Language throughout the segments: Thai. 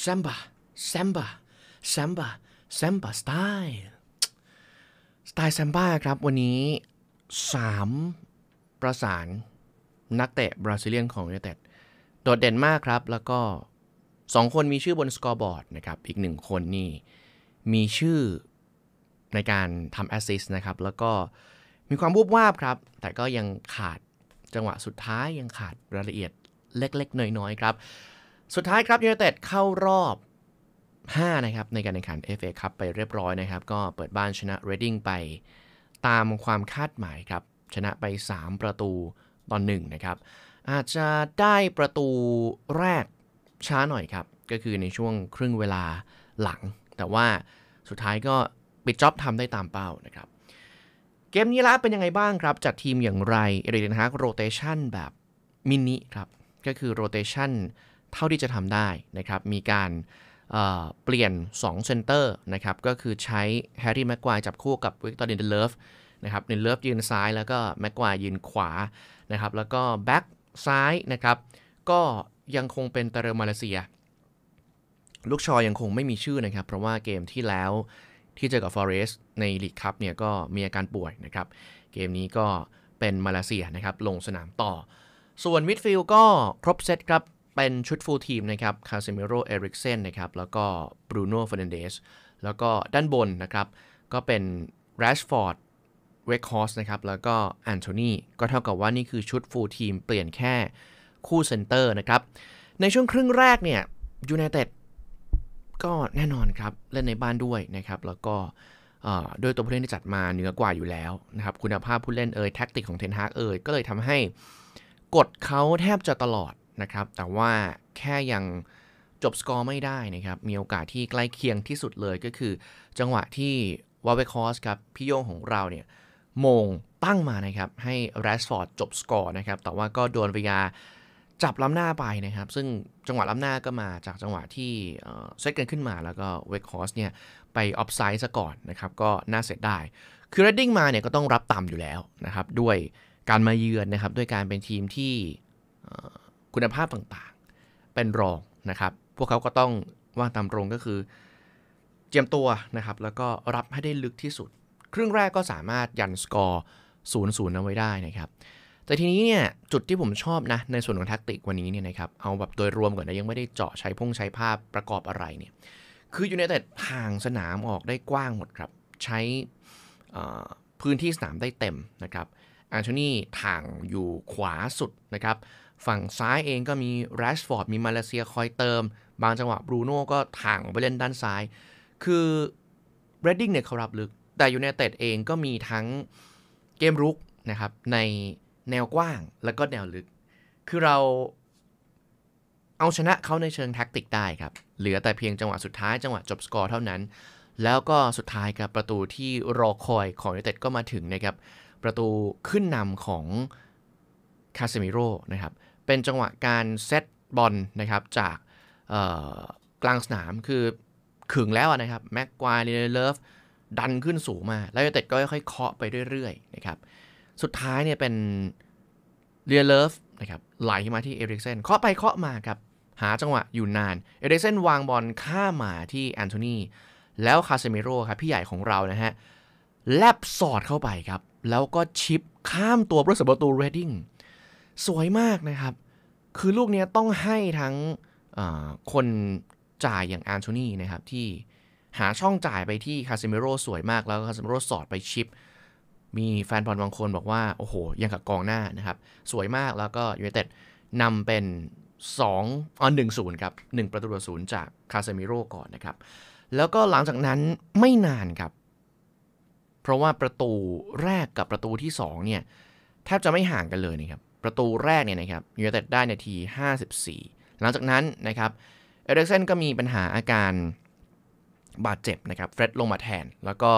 แซมบาแซมบาแซมบาแซมบาสไตล์สไตล์แซมบ้าครับวันนี้ 3 ประสานนักเตะบราซิเลียนของยูไนเต็ดโดดเด่นมากครับ แล้วก็ 2 คนมีชื่อบน scoreboard นะครับ อีกหนึ่งคนนี่ มีชื่อในการทำ assist นะครับ แล้วก็มีความวูบวาบครับ แต่ก็ยังขาดจังหวะสุดท้ายยังขาดรายละเอียดเล็กๆ น้อยๆ ครับ สุดท้ายครับยูไนเต็ดเข้ารอบ 5 นะครับในการแข่งขัน FA ครับไปเรียบร้อยนะครับ ก็เปิดบ้านชนะเรดดิ้งไปตามความคาดหมายครับ ชนะไป 3 ประตูตอนหนึ่งนะครับ อาจจะได้ประตูแรกช้าหน่อยครับ ก็คือในช่วงครึ่งเวลาหลัง แต่ว่าสุดท้ายก็ปิดจ็อบทำได้ตามเป้านะครับ เกมนี้ละเป็นยังไงบ้างครับ จัดทีมอย่างไรเอริกเทนฮาก rotation แบบมินิครับ ก็คือ rotation เท่าที่จะทำได้นะครับ มีการเปลี่ยน 2 เซนเตอร์นะครับ ก็คือใช้แฮร์รี่แม็กไกวร์จับคู่กับวิกตอร์ลินเดเลิฟนะครับลินเดเลิฟยืนซ้ายแล้วก็แม็กไกวร์ยืนขวานะครับ แล้วก็แบ็กซ้ายนะครับ ก็ยังคงเป็นไทเรลมาลาเซีย ลุคชอว์ยังคงไม่มีชื่อนะครับ เพราะว่าเกมที่แล้วที่เจอกับฟอเรสต์ในลีกคัพเนี่ยก็มีอาการป่วยนะครับ เกมนี้ก็เป็นมาลาเซียนะครับ ลงสนามต่อ ส่วนมิดฟิลด์ก็ครบเซตครับ เป็นชุด full team นะครับ คาเซมิโร เอริกเซ่นนะครับ แล้วก็บรูโน่แฟร์นันเดส แล้วก็ด้านบนนะครับ ก็เป็นแรชฟอร์ด เวกฮอร์สต์นะครับ แล้วก็แอนโทนี ก็เท่ากับว่านี่คือชุด full team เปลี่ยนแค่คู่เซนเตอร์นะครับ ในช่วงครึ่งแรกเนี่ยยูไนเต็ดก็แน่นอนครับ เล่นในบ้านด้วยนะครับ แล้วก็ด้วยตัวผู้เล่นที่จัดมาเหนือกว่าอยู่แล้วนะครับ คุณภาพผู้เล่นเอ่ยแท็กติกของเทนฮากเอ่ยก็เลยทำให้กดเขาแทบจะตลอด นะครับ แต่ว่าแค่ยังจบสกอร์ไม่ได้นะครับ มีโอกาสที่ใกล้เคียงที่สุดเลยก็คือ จังหวะที่เวาต์เวกฮอร์สต์ครับพี่โย่งของเราเนี่ยโหม่งตั้งมานะครับ ให้แรชฟอร์ดจบสกอร์นะครับ แต่ว่าก็โดน VARจับล้ำหน้าไปนะครับ ซึ่งจังหวะล้ำหน้าก็มาจากจังหวะที่เซตกันขึ้นมาแล้วก็เวกคอสเนี่ยไปออฟไซด์ซะก่อนนะครับ ก็น่าเสียดายคือเรดดิ้งมาเนี่ยก็ต้องรับต่ำอยู่แล้วนะครับ ด้วยการมาเยือนนะครับ ด้วยการเป็นทีมที่ คุณภาพต่างๆ เป็นรองนะครับ พวกเขาก็ต้องว่าตามตรงก็คือเจียมตัวนะครับ แล้วก็รับให้ได้ลึกที่สุด ครึ่งแรกก็สามารถยันสกอร์0ูนย์เอาไว้ได้นะครับ แต่ทีนี้เนี่ยจุดที่ผมชอบนะในส่วนของแท็กติกวันนี้เนี่ยนะครับ เอาแบบโดยรวมก่อนนะยังไม่ได้เจาะใช้พงใช้ภาพประกอบอะไรเนี่ย คือยูไนเต็ดถ่างสนามออกได้กว้างหมดครับ ใช้พื้นที่สนามได้เต็มนะครับแอนโทนีถ่างอยู่ขวาสุดนะครับ ฝั่งซ้ายเองก็มีแรชฟอร์ดมีมาลาเซียคอยเติม บางจังหวะบรูโน่ก็ถ่างไปเล่นด้านซ้าย คือเรดดิ้งเนี่ยเขารับลึก แต่ยูไนเต็ดเองก็มีทั้งเกมรุกนะครับ ในแนวกว้างแล้วก็แนวลึก คือเราเอาชนะเขาในเชิงแท็กติกได้ครับ เหลือแต่เพียงจังหวะสุดท้ายจังหวะจบสกอร์เท่านั้น แล้วก็สุดท้ายกับประตูที่รอคอยของยูไนเต็ดก็มาถึงนะครับ ประตูขึ้นนำของคาเซมิโร่นะครับ เป็นจังหวะการเซตบอลนะครับจากกลางสนามคือขึงแล้วนะครับแม็กไกวร์เเลฟดันขึ้นสูงมาแล้วยูไนเต็ดก็ค่อยๆเคาะไปเรื่อยๆนะครับสุดท้ายเนี่ยเป็นเรียเลฟนะครับไหลมาที่เอริกเซ่นเคาะไปเคาะมาครับหาจังหวะอยู่นาน เอริกเซ่นวางบอลข้ามมาที่แอนโทนีแล้วคาเซมิโร่ครับพี่ใหญ่ของเรานะฮะแลบสอดเข้าไปครับ แล้วก็ชิปข้ามตัวประตูเรดดิ้ง สวยมากนะครับ คือลูกนี้ต้องให้ทั้งคนจ่ายอย่างแอนโทนีนะครับ ที่หาช่องจ่ายไปที่คาเซมิโร่สวยมากแล้วคาเซมิโร่สอดไปชิป มีแฟนบอลบางคนบอกว่า โอ้โห ยังกับกองหน้านะครับ สวยมากแล้วก็ยูไนเต็ดนำเป็น2อ๋อ1 0ครับ1ประตูต่อศูนย์จากคาเซมิโร่ก่อนนะครับ แล้วก็หลังจากนั้นไม่นานครับ เพราะว่าประตูแรกกับประตูที่ 2 เนี่ย แทบจะไม่ห่างกันเลยนะครับ ประตูแรกเนี่ยนะครับยูไนเต็ดได้นาที 54 หลังจากนั้นนะครับเอริกเซ่นก็มีปัญหาอาการบาดเจ็บนะครับเฟร็ดลงมาแทน แล้วก็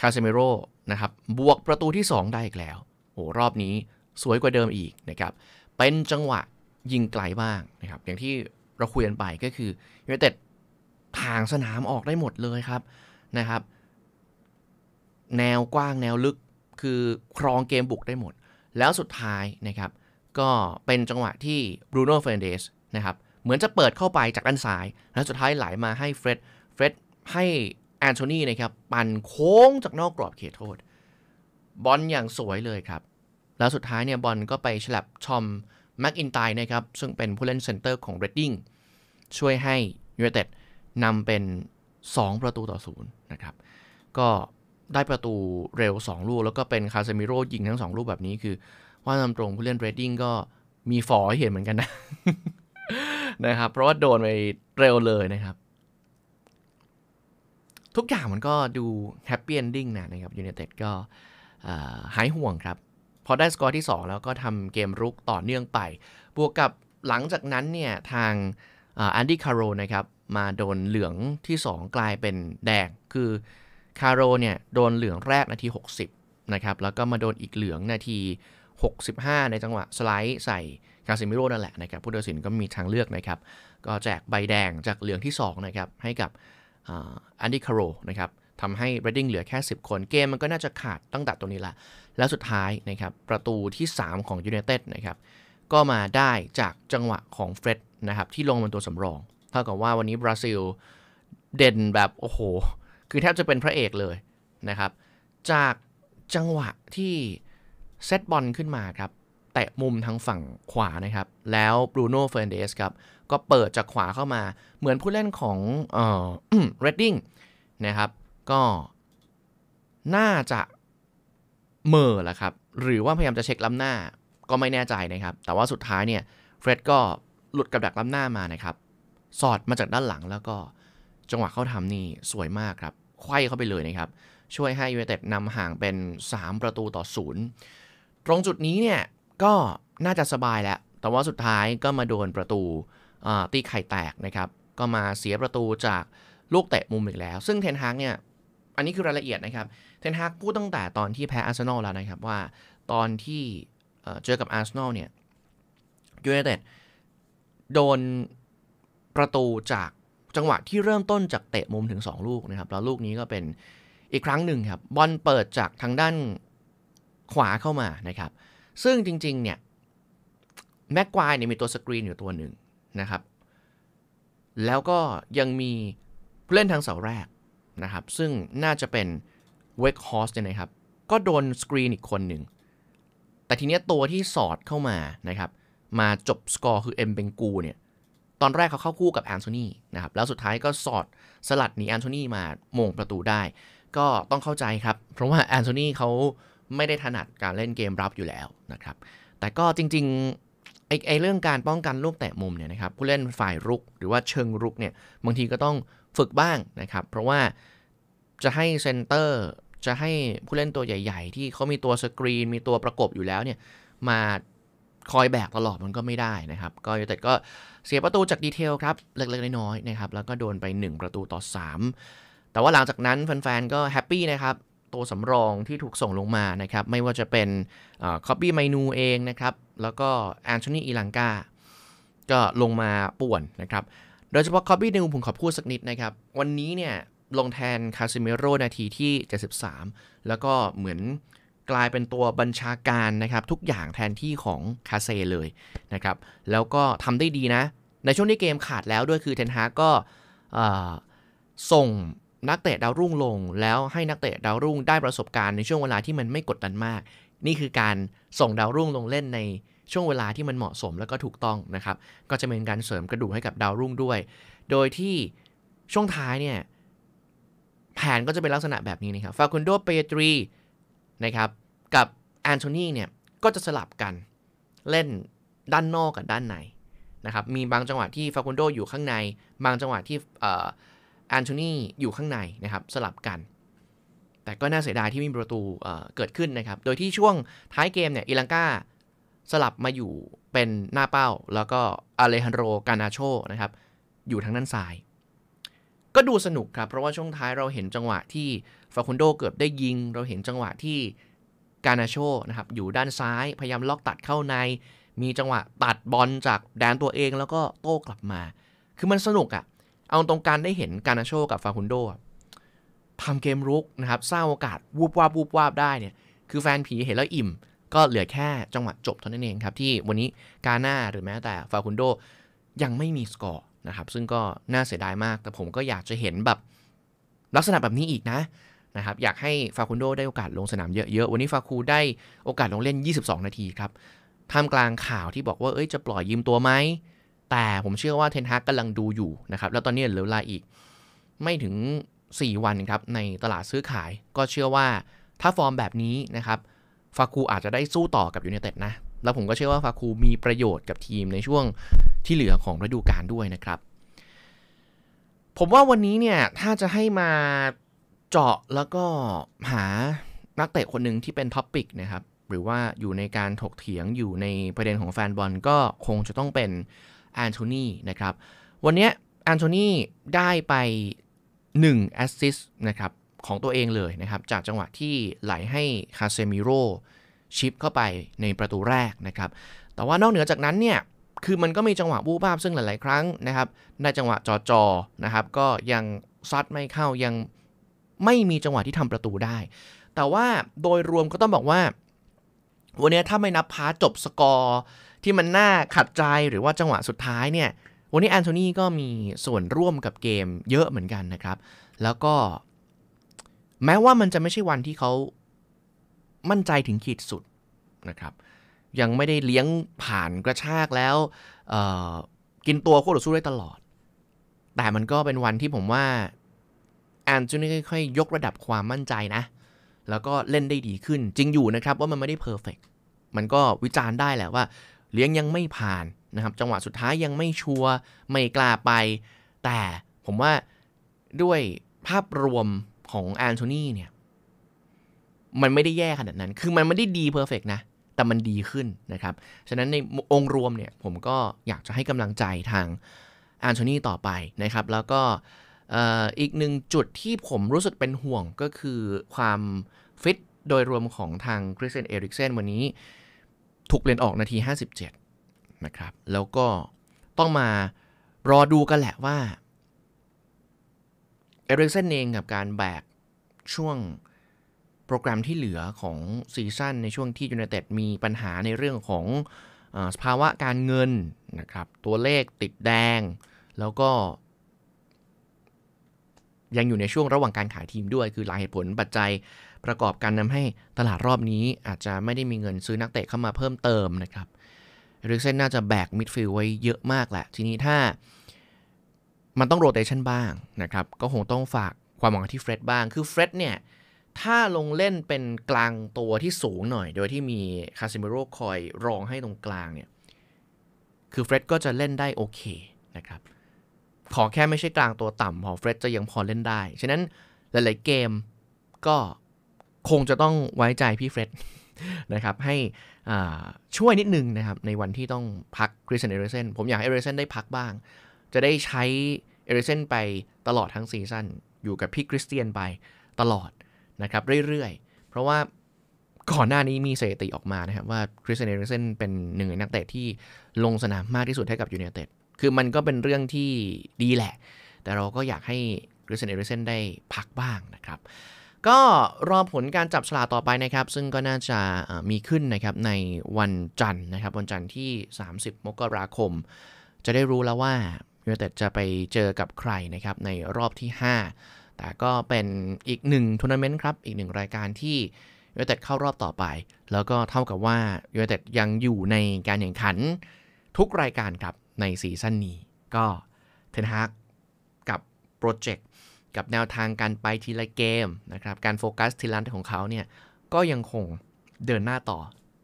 คาเซมิโร่นะครับบวกประตูที่ 2 ได้อีกแล้วโอ้รอบนี้สวยกว่าเดิมอีกนะครับเป็นจังหวะยิงไกลบ้างนะครับอย่างที่เราคุยกันไปก็คือยูไนเต็ดถ่างสนามออกได้หมดเลยครับนะครับ แนวกว้างแนวลึกคือครองเกมบุกได้หมด แล้วสุดท้ายนะครับ ก็เป็นจังหวะที่บรูโน่เฟร์นานเดสนะครับเหมือนจะเปิดเข้าไปจากด้านซ้าย แล้วสุดท้ายไหลมาให้เฟร็ดเฟร็ดให้แอนโทนีนะครับปั่นโค้งจากนอกกรอบเขตโทษ บอลอย่างสวยเลยครับ แล้วสุดท้ายเนี่ยบอลก็ไปแฉลบทอมแม็กอินไทร์นะครับ ซึ่งเป็นผู้เล่นเซนเตอร์ของเรดดิ้งช่วยให้ยูไนเต็ดนำเป็น 2 ประตูต่อศูนย์นะครับ ก็ ได้ประตูเร็ว 2 ลูก แล้วก็เป็นคาเซมิโร่ยิงทั้ง 2 ลูกแบบนี้คือ ว่าตามตรงผู้เล่นเรดดิ้งก็มีท้อให้เห็นเหมือนกันนะนะครับ เพราะว่าโดนไปเร็วเลยนะครับ ทุกอย่างมันก็ดู happy ending นะนะครับยูไนเต็ดก็หายห่วงครับ พอได้สกอร์ที่ 2 แล้วก็ทำเกมรุกต่อเนื่องไป บวกกับหลังจากนั้นเนี่ย ทางแอนดี้แคร์โรลล์นะครับ มาโดนเหลืองที่ 2 กลายเป็นแดงคือ แคร์โรลล์เนี่ยโดนเหลืองแรกนาที 60 นะครับ แล้วก็มาโดนอีกเหลืองนาที 65 ในจังหวะสไลด์ใส่คาเซมิโร่นั่นแหละนะครับผู้ตัดสินก็มีทางเลือกนะครับ ก็แจกใบแดงจากเหลืองที่2นะครับให้กับแอนดี้แคร์โรลล์นะครับทำให้เรดดิ้งเหลือแค่ 10 คนเกมมันก็น่าจะขาดตั้งแต่ตัวนี้ละ แล้วสุดท้ายนะครับประตูที่ 3 ของยูไนเต็ดนะครับก็มาได้จากจังหวะของเฟร็ดนะครับที่ลงเป็นตัวสำรอง เท่ากับว่าวันนี้บราซิลเด่นแบบ โอ้โห คือแทบจะเป็นพระเอกเลยนะครับ จากจังหวะที่เซตบอลขึ้นมาครับเตะมุมทางฝั่งขวานะครับ แล้วบรูโน่เฟร์นานเดสครับ ก็เปิดจากขวาเข้ามาเหมือนผู้เล่นของเอ่อเรดดิ้งนะครับ ก็น่าจะเมอแหละครับ หรือว่าพยายามจะเช็คล้ำหน้าก็ไม่แน่ใจนะครับ แต่ว่าสุดท้ายเนี่ยเฟร็ดก็หลุดกับดักล้ำหน้ามานะครับ สอดมาจากด้านหลังแล้วก็จังหวะเข้าทำนี่สวยมากครับ ควยเข้าไปเลยนะครับ ช่วยให้ยูไนเต็ดนำห่างเป็น 3 ประตูต่อศูนย์ตรงจุดนี้เนี่ยก็น่าจะสบายแล้ว แต่ว่าสุดท้ายก็มาโดนประตูตีไข่แตกนะครับ ก็มาเสียประตูจากลูกเตะมุมอีกแล้ว ซึ่งเทนฮากเนี่ย อันนี้คือรายละเอียดนะครับ เทนฮากพูดตั้งแต่ตอนที่แพ้อาร์เซนอลแล้วนะครับว่าตอนที่เจอกับอาร์เซนอลเนี่ยยูไนเต็ดโดนประตูจาก จังหวะที่เริ่มต้นจากเตะมุมถึง 2 ลูกนะครับ แล้วลูกนี้ก็เป็นอีกครั้งหนึ่งครับ บอลเปิดจากทางด้านขวาเข้ามานะครับ ซึ่งจริง ๆ เนี่ยแม็กไกวร์เนี่ยมีตัวสกรีนอยู่ตัวหนึ่งนะครับ แล้วก็ยังมีผู้เล่นทางเสาแรกนะครับ ซึ่งน่าจะเป็นเวกฮอร์สเนี่ยนะครับ ก็โดนสกรีนอีกคนหนึ่ง แต่ทีเนี้ยตัวที่สอดเข้ามานะครับ มาจบสกอร์คือเอ็มเบงกูเนี่ย ตอนแรกเขาเข้าคู่กับแอนโทนีนะครับแล้วสุดท้ายก็สอดสลัดหนีแอนโทนีมาโหม่งประตูได้ ก็ต้องเข้าใจครับ เพราะว่าแอนโทนีเขาไม่ได้ถนัดการเล่นเกมรับอยู่แล้วนะครับแต่ก็จริงๆไอ้ไอ้เรื่องการป้องกันลูกเตะมุมเนี่ยนะครับผู้เล่นฝ่ายรุกหรือว่าเชิงรุกเนี่ยบางทีก็ต้องฝึกบ้างนะครับเพราะว่าจะให้เซนเตอร์จะให้ผู้เล่นตัวใหญ่ ๆ ที่เขามีตัวสกรีน มีตัวประกบอยู่แล้วเนี่ยมา คอยแบกตลอดมันก็ไม่ได้นะครับ ก็แต่ก็เสียประตูจาก detail ครับเล็กๆน้อยๆนะครับแล้วก็โดนไป 1 ประตูต่อ 3 แต่ว่าหลังจากนั้นแฟนๆก็ happy นะครับตัวสำรองที่ถูกส่งลงมานะครับไม่ว่าจะเป็นค็อบบี้ไมนูเองนะครับแล้วก็แอนโทนีอีลังกาก็ลงมาป่วนนะครับโดยเฉพาะค็อบบี้ไมนูผมขอพูดสักนิดนะครับวันนี้เนี่ยลงแทนคาเซมิโร่นาทีที่ 73 แล้วก็เหมือน กลายเป็นตัวบัญชาการนะครับ ทุกอย่างแทนที่ของคาเซเลยนะครับ แล้วก็ทำได้ดีนะ ในช่วงที่เกมขาดแล้วด้วยคือเทนฮาก็ส่งนักเตะดาวรุ่งลง แล้วให้นักเตะดาวรุ่งได้ประสบการณ์ในช่วงเวลาที่มันไม่กดดันมาก นี่คือการส่งดาวรุ่งลงเล่นในช่วงเวลาที่มันเหมาะสมแล้วก็ถูกต้องนะครับ ก็จะเป็นการเสริมกระดูกให้กับดาวรุ่งด้วย โดยที่ช่วงท้ายเนี่ยแผนก็จะเป็นลักษณะแบบนี้นะครับฟาคุนโดเปตรี นะครับ กับแอนโทนีเนี่ยก็จะสลับกันเล่นด้านนอกกับด้านในนะครับมีบางจังหวะที่ฟาคุนโดอยู่ข้างใน บางจังหวะที่แอนโทนีอยู่ข้างในนะครับสลับกัน แต่ก็น่าเสียดายที่มีประตูเเกิดขึ้นนะครับ โดยที่ช่วงท้ายเกมเนี่ยอิลังกาสลับมาอยู่เป็นหน้าเป้า แล้วก็อเลฮันโรกานาโชนะครับอยู่ทางด้านซ้าย ก็ดูสนุกครับ เพราะว่าช่วงท้ายเราเห็นจังหวะที่ฟาคุนโดเกือบได้ยิง เราเห็นจังหวะที่กานาโชนะครับอยู่ด้านซ้ายพยายามล็อกตัดเข้าใน มีจังหวะตัดบอลจากแดนตัวเองแล้วก็โต้กลับมา คือมันสนุกอะ่ะ เอาตรงการได้เห็นกานาโชกับฟาคุนโดทำเกมรุกนะครับสร้างโอกาสวูบวาบวูบวาบได้เนี่ยคือแฟนผีเห็นแล้วอิ่ม ก็เหลือแค่จังหวะจบเท่านั้นเองครับที่วันนี้กาหน้าหรือแม้แต่ฟาคุนโดยังไม่มีสกอร์ นะครับ ซึ่งก็น่าเสียดายมาก แต่ผมก็อยากจะเห็นแบบลักษณะแบบนี้อีกนะนะครับอยากให้ฟาคุนโด้ได้โอกาสลงสนามเยอะๆ วันนี้ฟาคูได้โอกาสลงเล่น 22 นาทีครับ ท่ามกลางข่าวที่บอกว่าเอ้ยจะปล่อยยืมตัวไหม แต่ผมเชื่อว่าเทนฮากกำลังดูอยู่นะครับ แล้วตอนนี้เหลือเวลาอีก ไม่ถึง 4 วันครับ ในตลาดซื้อขาย ก็เชื่อว่าถ้าฟอร์มแบบนี้นะครับฟาคูอาจจะได้สู้ต่อกับยูไนเต็ดนะ แล้วผมก็เชื่อว่าฟาคูมีประโยชน์กับทีมในช่วงที่เหลือของฤดูกาลด้วยนะครับ ผมว่าวันนี้เนี่ยถ้าจะให้มาเจาะแล้วก็หานักเตะคนหนึ่งที่เป็น topic นะครับหรือว่าอยู่ในการถกเถียงอยู่ในประเด็นของแฟนบอลก็คงจะต้องเป็นแอนโทนีนะครับ วันนี้แอนโทนีได้ไป1 assist นะครับของตัวเองเลยนะครับ จากจังหวะที่ไหลให้คาเซมิโร ชิปเข้าไปในประตูแรกนะครับ แต่ว่านอกเหนือจากนั้นเนี่ย คือมันก็มีจังหวะบูบ้าซึ่งหลาย ๆ ครั้งนะครับ ในจังหวะจอจอนะครับ ก็ยังซัดไม่เข้ายังไม่มีจังหวะที่ทำประตูได้ แต่ว่าโดยรวมก็ต้องบอกว่า วันนี้ถ้าไม่นับพาจบสกอร์ที่มันน่าขัดใจหรือว่าจังหวะสุดท้ายเนี่ย วันนี้แอนโทนีก็มีส่วนร่วมกับเกมเยอะเหมือนกันนะครับ แล้วก็แม้ว่ามันจะไม่ใช่วันที่เขา มั่นใจถึงขีดสุดนะครับ ยังไม่ได้เลี้ยงผ่านกระชากแล้วกินตัวคู่ต่อสู้ได้ตลอด แต่มันก็เป็นวันที่ผมว่าแอนโทนีค่อยๆยกระดับความมั่นใจนะ แล้วก็เล่นได้ดีขึ้น จริงอยู่นะครับว่ามันไม่ได้ perfect มันก็วิจารณ์ได้แหละว่า เลี้ยงยังไม่ผ่านนะครับ จังหวะสุดท้ายยังไม่ชัวร์ไม่กล้าไป แต่ผมว่าด้วยภาพรวมของแอนโทนีเนี่ย มันไม่ได้แย่ขนาดนั้น คือมันไม่ได้ดี perfect นะ แต่มันดีขึ้นนะครับ ฉะนั้นในองค์รวมเนี่ยผมก็อยากจะให้กำลังใจทางแอนโทนีต่อไปนะครับ แล้วก็อีกหนึ่งจุดที่ผมรู้สึกเป็นห่วงก็คือความฟิตโดยรวมของทางคริสเตียนเอริกเซนวันนี้ถูกเปลี่ยนออกนาที 57 นะครับ แล้วก็ต้องมารอดูกันแหละว่าเอริกเซนเองกับการแบกช่วง โปรแกรมที่เหลือของซีซั่นในช่วงที่ยูไนเต็ดมีปัญหาในเรื่องของสภาวะการเงินนะครับ ตัวเลขติดแดง แล้วก็ ยังอยู่ในช่วงระหว่างการขายทีมด้วย คือหลายเหตุผลปัจจัยประกอบกันทาให้ตลาดรอบนี้อาจจะไม่ได้มีเงินซื้อนักเตะเข้ามาเพิ่มเติมนะครับเอริกเซนน่าจะแบก midfield ไว้เยอะมากแหละ ทีนี้ถ้ามันต้อง rotation บ้างนะครับ ก็คงต้องฝากความหวังที่เฟร็ดบ้าง คือเฟร็ดเนี่ย ถ้าลงเล่นเป็นกลางตัวที่สูงหน่อย โดยที่มีคาเซมิโรคอยรองให้ตรงกลางเนี่ย คือเฟร็ดก็จะเล่นได้โอเคนะครับ ขอแค่ไม่ใช่กลางตัวต่ำพอเฟร็ดจะยังพอเล่นได้ ฉะนั้นหลาย ๆ เกมก็คงจะต้องไว้ใจพี่เฟร็ดนะครับให้ช่วยนิดนึงนะครับ ในวันที่ต้องพักคริสเตียนเอริกเซนผมอยากให้เอริกเซนได้พักบ้าง จะได้ใช้เอริกเซนไปตลอดทั้ง season อยู่กับพี่คริสเตียนไปตลอด นะครับเรื่อยๆ เพราะว่าก่อนหน้านี้มีสถิติออกมานะครับว่าคริสเตียนเอริกเซนเป็นหนึ่งในนักเตะที่ลงสนามมากที่สุดให้กับยูเนเต็ดคือมันก็เป็นเรื่องที่ดีแหละ แต่เราก็อยากให้คริสเตียนเอริกเซนได้พักบ้างนะครับก็รอผลการจับฉลากต่อไปนะครับ ซึ่งก็น่าจะมีขึ้นนะครับในวันจันทร์นะครับ วันจันทร์ที่ 30 มกราคม จะได้รู้แล้วว่ายูเนเต็ดจะไปเจอกับใครนะครับในรอบที่ 5 แต่ก็เป็นอีกหนึ่งทัวร์นาเมนต์ครับ อีกหนึ่งรายการที่ยูเนเต็ดเข้ารอบต่อไป แล้วก็เท่ากับว่ายูเนเต็ดยังอยู่ในการแข่งขันทุกรายการครับใน season นี้ ก็เทนฮากกับ project กับแนวทางการไปทีละเกมนะครับ การโฟกัสทีละนัดของเขาเนี่ย ก็ยังคงเดินหน้าต่อ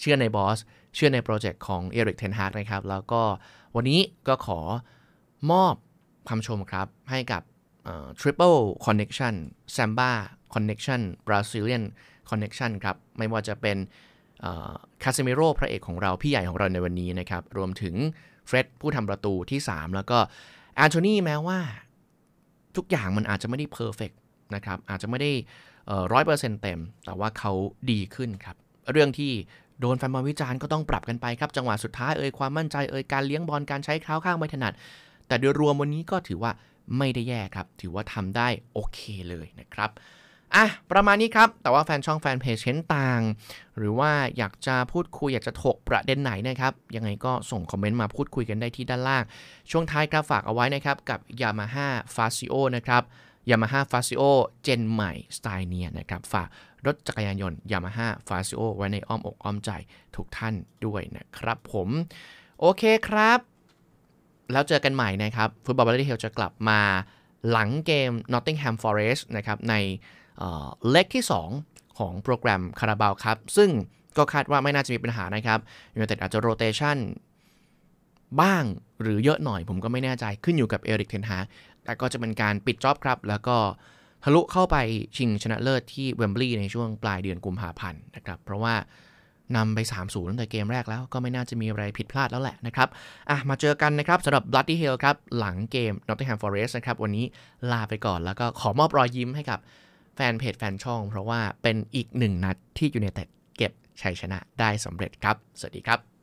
เชื่อใน boss เชื่อใน project ของเอริกเทนฮากนะครับ แล้วก็วันนี้ก็ขอมอบคำชมครับให้กับ Triple Connection Samba Connection Brazilian Connection ครับ ไม่ว่าจะเป็นคาเซมิโรพระเอกของเรา พี่ใหญ่ของเราในวันนี้นะครับ รวมถึงเฟร็ดผู้ทำประตูที่ 3 แล้วก็แอนโทนีแม้ว่าทุกอย่างมันอาจจะไม่ได้ perfect นะครับ อาจจะไม่ได้ร้อยเปอร์เซ็นต์เต็ม แต่ว่าเขาดีขึ้นครับ เรื่องที่โดนแฟนบอลวิจารณ์ก็ต้องปรับกันไปครับ จังหวะสุดท้ายเอ่ยความมั่นใจเอ่ยการเลี้ยงบอลการใช้เท้าข้างไม่ถนัด แต่โดยรวมวันนี้ก็ถือว่า ไม่ได้แย่ครับ ถือว่าทำได้โอเคเลยนะครับอะประมาณนี้ครับ แต่ว่าแฟนช่องแฟนเพจเห็นต่าง หรือว่าอยากจะพูดคุยอยากจะถกประเด็นไหนนะครับ ยังไงก็ส่งคอมเมนต์มาพูดคุยกันได้ที่ด้านล่าง ช่วงท้ายครับฝากเอาไว้นะครับกับ Yamaha f a s i o นะครับ Yamaha f a s i o เจนใหม่สไตล์เนียนะครับ ฝากรถจักรยานยนต์ Yamaha f a s i o ไว้ในอ้อมอกอ้อมใจทุกท่านด้วยนะครับผม โอเคครับ แล้วเจอกันใหม่นะครับ Football Bloody Hell จะกลับมาหลังเกม Nottingham Forest นะครับใน leg ที่ 2 ของโปรแกรมคาราบาวครับ ซึ่งก็คาดว่าไม่น่าจะมีปัญหานะครับยูไนเต็ดอาจจะ rotation บ้างหรือเยอะหน่อยผมก็ไม่แน่ใจขึ้นอยู่กับเอริกเทนฮากแต่ก็จะเป็นการปิด job ครับ แล้วก็ทะลุเข้าไปชิงชนะเลิศที่เวมบลีย์ในช่วงปลายเดือนกุมภาพันธ์นะครับ เพราะว่า นำไป 3-0 ตั้งแต่เกมแรกแล้วก็ไม่น่าจะมีอะไรผิดพลาดแล้วแหละนะครับอะมาเจอกันนะครับสำหรับ Bloody Hill ครับ หลังเกม Nottingham Forest นะครับวันนี้ลาไปก่อนแล้วก็ขอมอบรอยยิ้มให้กับแฟนเพจแฟนช่อง เพราะว่าเป็นอีกหนึ่งนัดที่ยูเนเต็ดเก็บชัยชนะได้สำเร็จครับ สวัสดีครับ